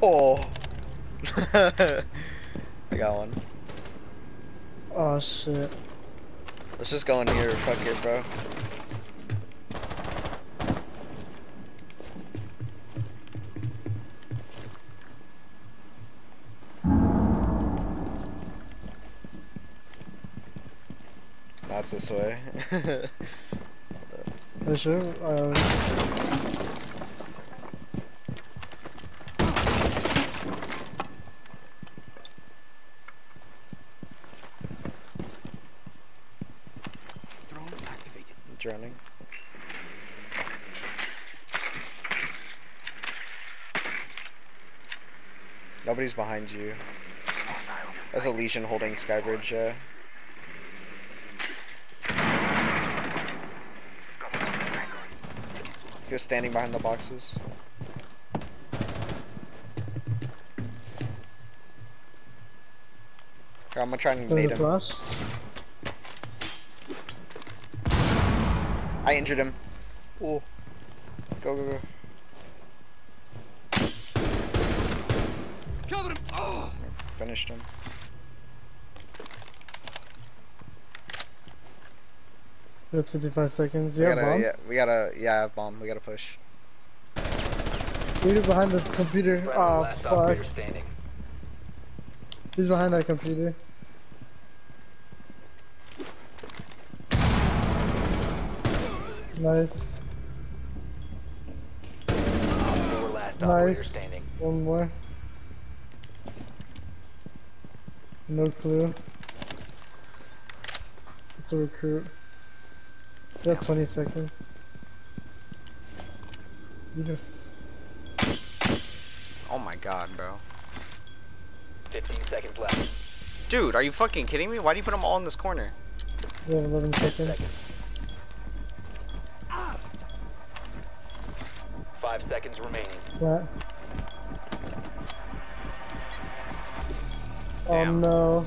Oh. I got one. Oh shit. Let's just go in here. Fuck it, bro. That's this way. You sure? Uh, Drowning. Nobody's behind you. There's a Lesion holding Skybridge, yeah. He was standing behind the boxes. I'm gonna try and nade him. I injured him. Ooh. Go, go, go. Cover him. Oh. Finished him. That's 55 seconds. We You have gotta, bomb? yeah, we gotta, yeah, I have bomb. We gotta push. He's behind this computer. Friendly Oh ah, last fuck. He's behind that computer. Nice. Four last operator Nice. One more. No clue. It's a recruit. You got 20 seconds. You just. Oh my god, bro. 15 seconds left. Dude, are you fucking kidding me? Why do you put them all in this corner? You have 11 seconds. Five seconds remaining. Flat. Oh Damn. no.